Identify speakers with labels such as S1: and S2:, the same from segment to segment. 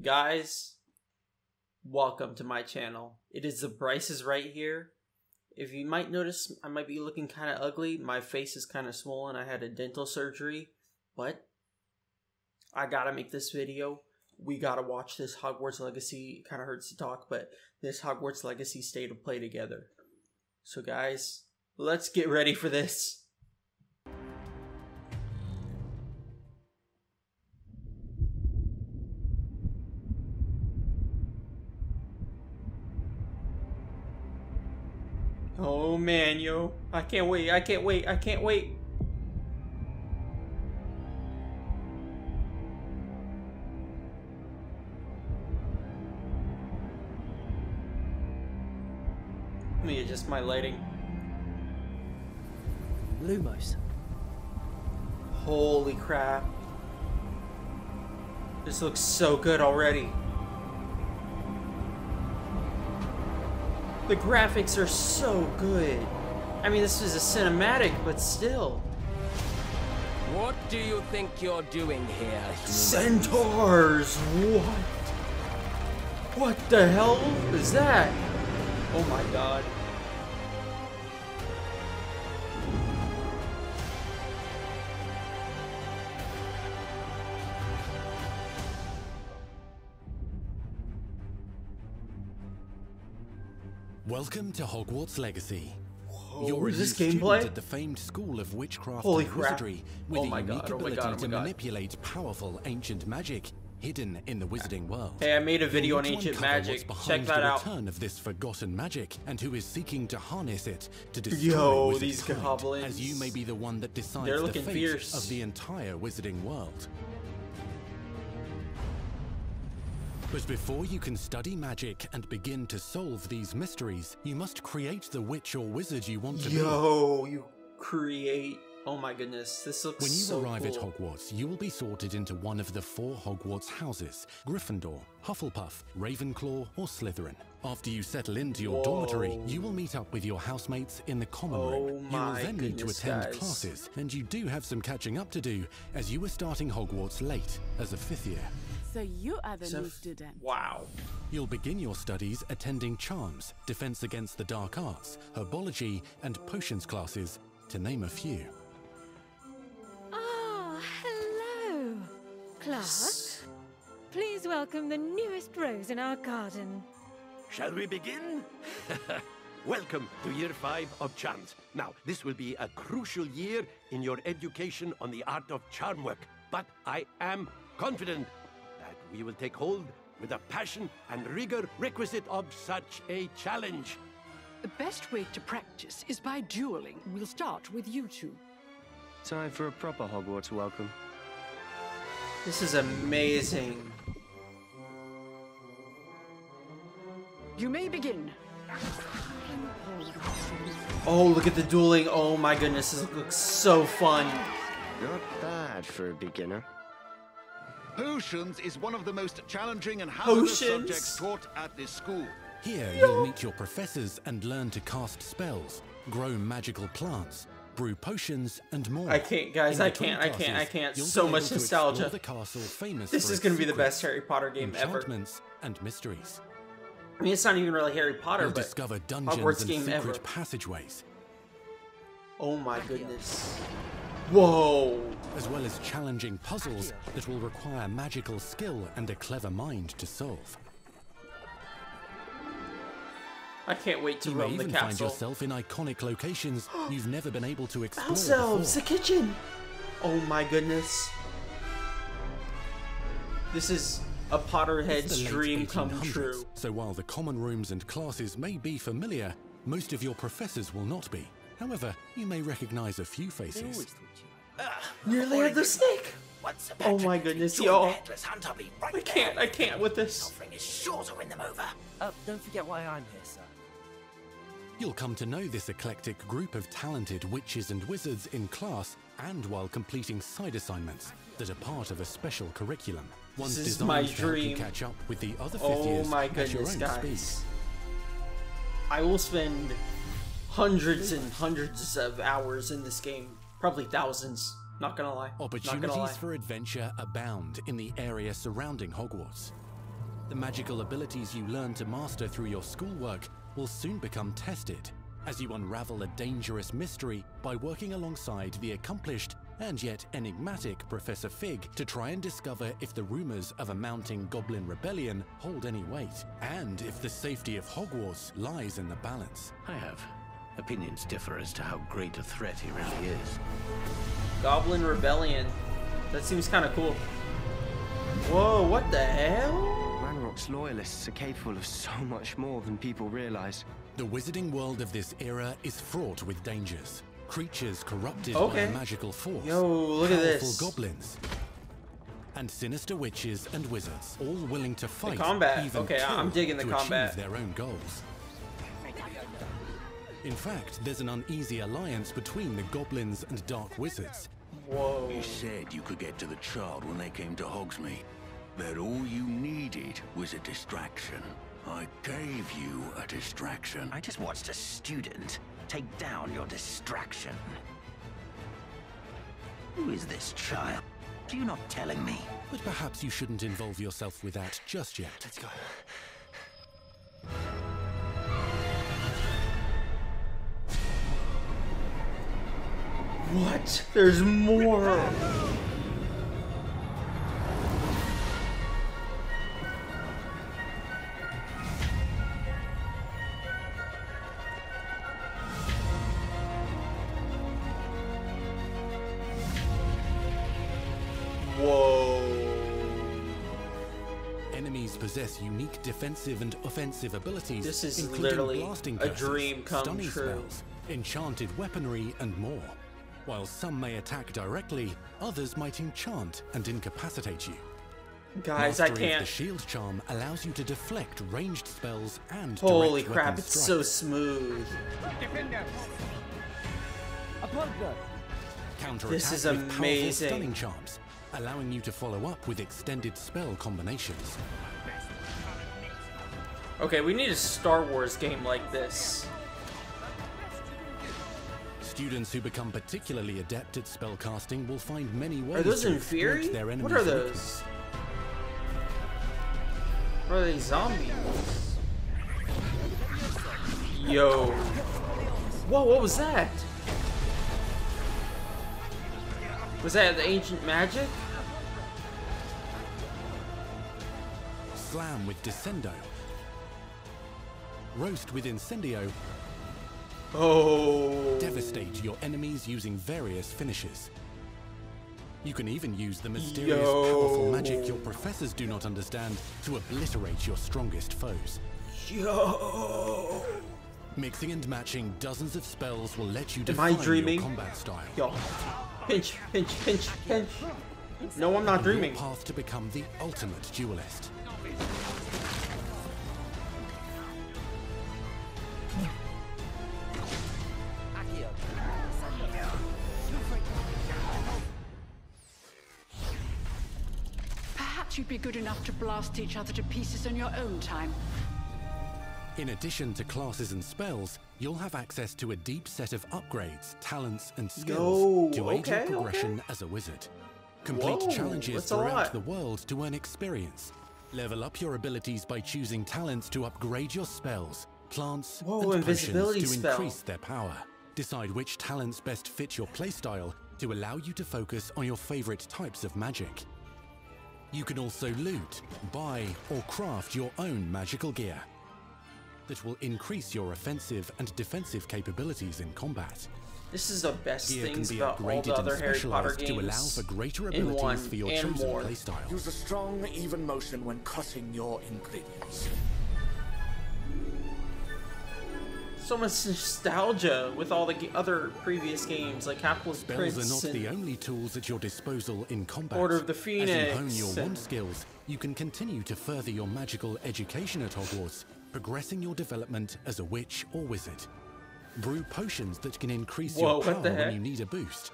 S1: Guys, welcome to my channel. It is the Bryce's right here. If you might notice, I might be looking kind of ugly. My face is kind of swollen. I had a dental surgery, but I gotta make this video. We gotta watch this Hogwarts Legacy. Kind of hurts to talk, but this Hogwarts Legacy State of Play together. So, guys, let's get ready for this. Oh man, yo. I can't wait. I can't wait. I can't wait. Let me adjust my lighting.
S2: Lumos.
S1: Holy crap. This looks so good already. The graphics are so good. I mean, this is a cinematic, but still.
S3: What do you think you're doing here.
S1: Centaurs! What? What the hell is that? Oh my god.
S4: Welcome to Hogwarts Legacy.
S1: Whoa,
S4: You're
S1: is this gameplay?
S4: at the famed School of Witchcraft
S1: Holy
S4: and
S1: crap.
S4: Wizardry with
S1: Oh
S4: a
S1: my
S4: unique
S1: God, oh
S4: ability
S1: God, oh
S4: to manipulate powerful ancient magic hidden in the wizarding world.
S1: Hey, I made a video on ancient magic. Check
S4: behind
S1: that
S4: the return of this forgotten magic and who is seeking to harness it to destroy
S1: Yo, these goblins.
S4: as you may be the one that decides
S1: They're
S4: the fate
S1: fierce.
S4: of the entire wizarding world. But before you can study magic and begin to solve these mysteries, you must create the witch or wizard you want to be.
S1: Yo, you create. Oh my goodness, this looks
S4: When you
S1: so
S4: arrive at. Hogwarts, you will be sorted into one of the four Hogwarts houses Gryffindor, Hufflepuff, Ravenclaw, or Slytherin. After you settle into your dormitory, you will meet up with your housemates in the common
S1: Oh
S4: room. You will then need to attend
S1: guys.
S4: classes, and you do have some catching up to do as you were starting Hogwarts late as a fifth year.
S5: So you are the
S1: So-
S5: new student.
S1: Wow.
S4: You'll begin your studies attending charms, defense against the dark arts, herbology, and potions classes, to name a few.
S6: Ah, hello. Class, please welcome the newest rose in our garden.
S7: Shall we begin? Welcome to year five of charms. Now, this will be a crucial year in your education on the art of charm work, but I am confident that we will take hold with the passion and rigor requisite of such a challenge.
S8: The best way to practice is by dueling. We'll start with you two.
S2: Time for a proper Hogwarts welcome.
S1: This is amazing.
S8: You may begin.
S1: Oh, look at the dueling. Oh my goodness, this looks so fun.
S2: Not bad for a beginner.
S9: Potions is one of the most challenging and hazardous
S1: Potions?
S9: subjects taught at this school.
S4: Here, you'll meet your professors and learn to cast spells, grow magical plants, brew potions, and more.
S1: I can't, guys, I can't, I can't, I can't.
S4: you'll
S1: So much
S4: able to explore
S1: nostalgia.
S4: The castle famous
S1: This is gonna be the best Harry Potter game ever.
S4: enchantments, and mysteries.
S1: I mean, it's not even really Harry Potter,
S4: You'll
S1: but
S4: discover dungeons
S1: Hogwarts
S4: and
S1: game
S4: secret
S1: ever.
S4: passageways,
S1: Oh my goodness. Whoa.
S4: as well as challenging puzzles that will require magical skill and a clever mind to solve.
S1: I can't wait to
S4: You may
S1: roam the
S4: even find yourself in iconic locations you've never been able to explore
S1: House elves, the kitchen. Oh my goodness. This is a
S4: It's
S1: Potterhead's dream come true.
S4: So while the common rooms and classes may be familiar, most of your professors will not be. However, you may recognize a few faces.
S1: Nearly had the snake.
S3: What's the
S1: Oh my goodness, y'all.
S3: the Headless Hunt, I'll be right
S1: I can't,
S3: there.
S1: I can't with this.
S3: Offering is sure to win them over.
S2: Uh, don't forget why I'm here, sir.
S4: You'll come to know this eclectic group of talented witches and wizards in class and while completing side assignments that are part of a special curriculum. Ones
S1: is
S4: designed
S1: my
S4: to
S1: dream.
S4: catch up with the other fifth
S1: Oh
S4: years
S1: my goodness, guys.
S4: speed.
S1: I will spend hundreds and hundreds of hours in this game. Probably thousands. Not gonna lie. Not gonna lie.
S4: Opportunities for adventure abound in the area surrounding Hogwarts. The magical abilities you learn to master through your schoolwork will soon become tested as you unravel a dangerous mystery by working alongside the accomplished and yet enigmatic Professor Fig to try and discover if the rumors of a mounting goblin rebellion hold any weight, and if the safety of Hogwarts lies in the balance.
S5: I have. Opinions differ as to how great a threat he really is.
S1: Goblin Rebellion. That seems kind of cool. Whoa, what the hell?
S2: Ranrock's loyalists are capable of so much more than people realize.
S4: The wizarding world of this era is fraught with dangers. Creatures corrupted
S1: Okay.
S4: by a magical force.
S1: Yo, look at
S4: powerful
S1: this.
S4: goblins. And sinister witches and wizards, all willing to fight,
S1: combat.
S4: even
S1: Okay, I-
S4: kill,
S1: I'm digging the
S4: to
S1: combat.
S4: achieve their own goals. In fact, there's an uneasy alliance between the goblins and dark wizards.
S1: Whoa.
S10: You said you could get to the child when they came to Hogsmeade. That all you needed was a distraction. I gave you a distraction.
S11: I just watched a student take down your distraction. Who is this child? Are you not telling me?
S4: But perhaps you shouldn't involve yourself with that just yet. Let's go.
S1: What? There's more. Whoa.
S4: Enemies possess unique defensive and offensive abilities,
S1: This is
S4: including
S1: literally
S4: blasting
S1: a
S4: curses,
S1: dream come
S4: stunning
S1: true.
S4: spells, enchanted weaponry, and more. While some may attack directly, others might enchant and incapacitate you.
S1: Guys, I
S4: Mastery of
S1: can't.
S4: The shield charm allows you to deflect ranged spells and
S1: Holy crap, it's so
S4: strikes.
S1: smooth.
S4: Counterattack
S1: This is
S4: with powerful
S1: amazing.
S4: stunning charms, allowing you to follow up with extended spell combinations.
S1: Okay, we need a Star Wars game like this.
S4: Students who become particularly adept at spellcasting will find many ways
S1: Are those
S4: to
S1: in
S4: exploit
S1: Fury?
S4: their
S1: What are those? What are they zombies? Yo. Whoa, what was that? Was that the ancient magic?
S4: Slam with Descendo. Roast with Incendio.
S1: Oh.
S4: Devastate your enemies using various finishes. You can even use the mysterious,
S1: Yo.
S4: powerful magic your professors do not understand to obliterate your strongest foes.
S1: Yo.
S4: Mixing and matching dozens of spells will let you
S1: Am
S4: define
S1: I dreaming?
S4: your combat style.
S1: Yo. Pinch, pinch, pinch, pinch. No, I'm not
S4: on your
S1: dreaming.
S4: path to become the ultimate duelist.
S8: You'd be good enough to blast each other to pieces in your own time.
S4: In addition to classes and spells, you'll have access to a deep set of upgrades, talents, and skills
S1: Yo,
S4: to aid
S1: okay,
S4: your progression
S1: okay.
S4: as a wizard. Complete
S1: Whoa,
S4: challenges throughout the world to earn experience. Level up your abilities by choosing talents to upgrade your spells, plants,
S1: Whoa,
S4: and potions
S1: invisibility
S4: to
S1: spell.
S4: increase their power. Decide which talents best fit your playstyle to allow you to focus on your favorite types of magic. You can also loot, buy, or craft your own magical gear that will increase your offensive and defensive capabilities in combat.
S1: This is the best
S4: Gear can
S1: things
S4: be
S1: about all the
S4: upgraded
S1: other
S4: and
S1: Harry Potter
S4: specialized to allow for greater
S1: in
S4: abilities
S1: one
S4: for your
S1: and
S4: chosen
S1: more.
S4: playstyle.
S12: Use a strong, even motion when cutting your ingredients.
S1: So much nostalgia with all the other previous games like Half-Blood
S4: Spells
S1: Prince
S4: are not the only tools at your disposal in combat.
S1: Order of the Phoenix.
S4: As you hone your
S1: and-
S4: wand skills, you can continue to further your magical education at Hogwarts, progressing your development as a witch or wizard. Brew potions that can increase
S1: Whoa,
S4: your power when you need a boost.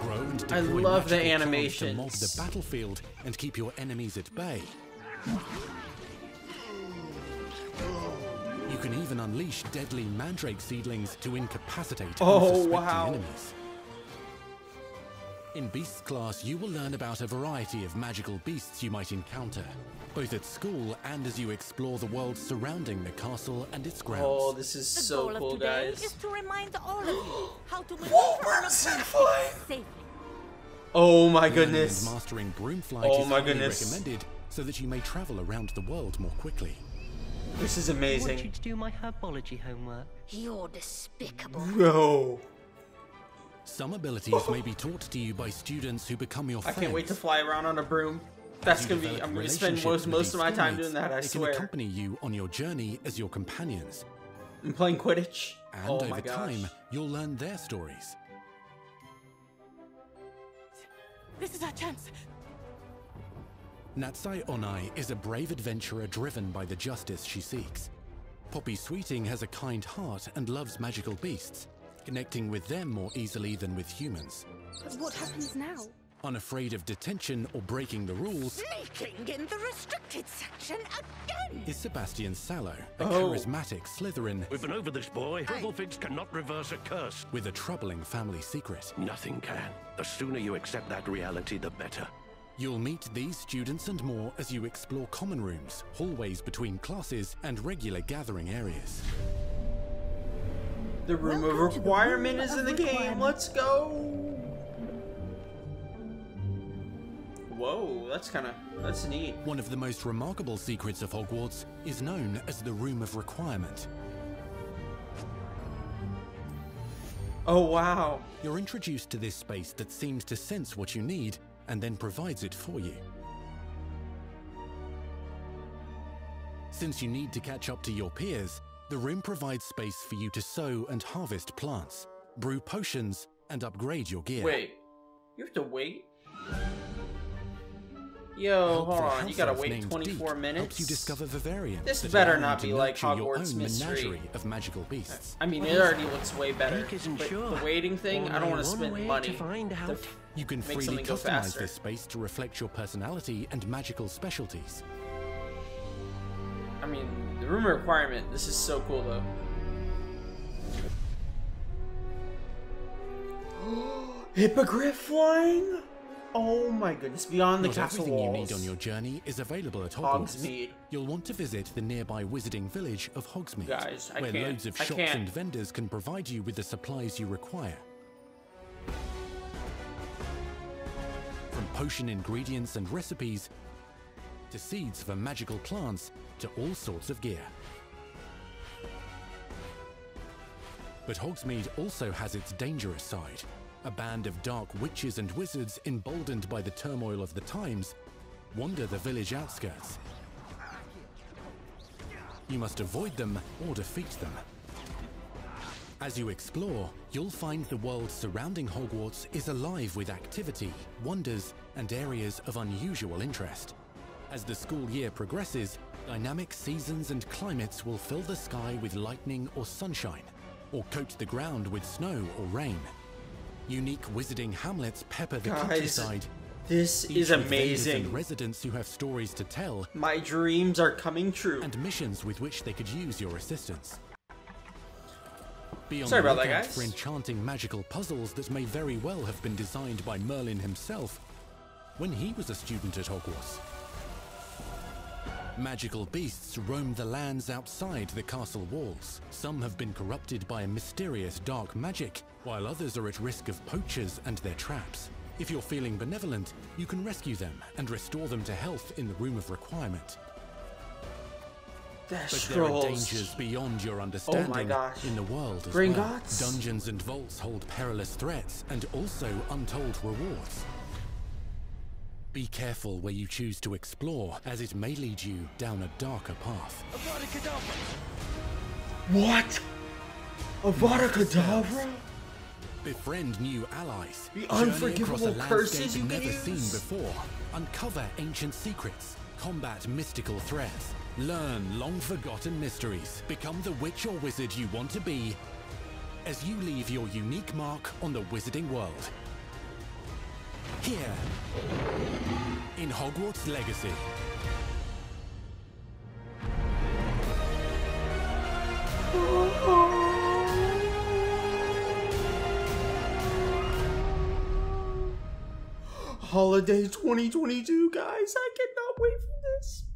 S4: Grow and
S1: I love the
S4: animation. to mob the battlefield and keep your enemies at bay. You can even unleash deadly mandrake seedlings to incapacitate
S1: Oh,
S4: unsuspecting
S1: wow.
S4: enemies. In Beasts class, you will learn about a variety of magical beasts you might encounter, both at school and as you explore the world surrounding the castle and its grounds.
S1: Oh, this is
S6: The
S1: so
S6: goal
S1: cool,
S6: of today
S1: guys.
S6: is to remind all of you how to maneuver
S1: Whoa,
S6: on a
S1: where's that
S6: broom
S1: flying?
S6: safely.
S1: Oh my
S4: Learning
S1: goodness.
S4: And mastering broomflight
S1: Oh
S4: is
S1: my
S4: highly
S1: goodness.
S4: recommended so that you may travel around the world more quickly.
S1: This is amazing.
S13: I want you to do my herbology homework.
S6: You're despicable.
S1: Bro.
S4: Some abilities may be taught to you by students who become your friends.
S1: I can't wait to fly around on a broom. That's gonna be.
S4: develop
S1: I'm gonna spend most most of my time doing that. I
S4: they can
S1: swear.
S4: accompany you on your journey as your companions.
S1: I'm playing Quidditch.
S4: And
S1: oh
S4: over
S1: my
S4: time, you'll learn their stories.
S8: This is our chance.
S4: Natsai Onai is a brave adventurer driven by the justice she seeks. Poppy Sweeting has a kind heart and loves magical beasts, connecting with them more easily than with humans.
S14: But what happens now?
S4: Unafraid of detention or breaking the rules
S6: Sneaking in the restricted section again.
S4: is Sebastian Sallow, a
S7: Oh.
S4: charismatic Slytherin
S7: We've been over this, boy. Grifflefigs cannot reverse a curse.
S4: with a troubling family secret.
S7: Nothing can. The sooner you accept that reality, the better.
S4: You'll meet these students and more as you explore common rooms, hallways between classes, and regular gathering areas.
S1: The room of requirement is in the game. Let's go. Whoa, that's kind of that's neat.
S4: One of the most remarkable secrets of Hogwarts is known as the Room of Requirement.
S1: Oh wow.
S4: You're introduced to this space that seems to sense what you need and then provides it for you. Since you need to catch up to your peers, the room provides space for you to sow and harvest plants, brew potions, and upgrade your gear.
S1: Wait, you have to wait. Yo, hold on. You gotta wait 24
S4: Deep
S1: minutes.
S4: Helps you discover the variants.
S1: This better not
S4: to
S1: be like
S4: nurture your
S1: Hogwarts Mystery.
S4: menagerie of magical beasts.
S1: I mean, it already looks way better. But the waiting thing, I don't want to spend
S13: one way
S1: money.
S13: to find out.
S4: You can freely customize this space to reflect your personality and magical specialties.
S1: I mean, the room requirement. This is so cool though. Hippogriff flying? Oh my goodness! Beyond the
S4: Not
S1: castle
S4: everything you need on your journey is available at Hogwarts.
S1: Hogsmeade.
S4: You'll want to visit the nearby wizarding village of Hogsmeade,
S1: Guys,
S4: where
S1: can't-
S4: loads of shops and vendors can provide you with the supplies you require. From potion ingredients and recipes, to seeds for magical plants, to all sorts of gear. But Hogsmeade also has its dangerous side. A band of dark witches and wizards, emboldened by the turmoil of the times, wander the village outskirts. You must avoid them or defeat them. As you explore, you'll find the world surrounding Hogwarts is alive with activity, wonders, and areas of unusual interest. As the school year progresses, dynamic seasons and climates will fill the sky with lightning or sunshine, or coat the ground with snow or rain. Unique wizarding hamlets pepper the
S1: Guys,
S4: countryside.
S1: this
S4: each
S1: is amazing.
S4: Residents who have stories to tell.
S1: My dreams are coming true.
S4: And missions with which they could use your assistance. Be on
S1: Sorry
S4: the
S1: about that, guys.
S4: for enchanting magical puzzles that may very well have been designed by Merlin himself when he was a student at Hogwarts. Magical beasts roam the lands outside the castle walls. Some have been corrupted by a mysterious dark magic, while others are at risk of poachers and their traps. If you're feeling benevolent, you can rescue them and restore them to health in the Room of Requirement.
S1: That
S4: But there are dangers beyond your oh understanding
S1: gosh.
S4: in the world as
S1: Gringotts?
S4: well. Dungeons and vaults hold perilous threats and also untold rewards. Be careful where you choose to explore, as it may lead you down a darker path.
S1: What? Avada Kedavra?
S4: Befriend new allies.
S1: The
S4: Journey across a
S1: unforgivable curses you
S4: never
S1: can
S4: seen
S1: use.
S4: before. Uncover ancient secrets. Combat mystical threats. Learn long forgotten mysteries. Become the witch or wizard you want to be as you leave your unique mark on the wizarding world. Here in Hogwarts Legacy.
S1: Holiday 2022, guys. I cannot wait for this.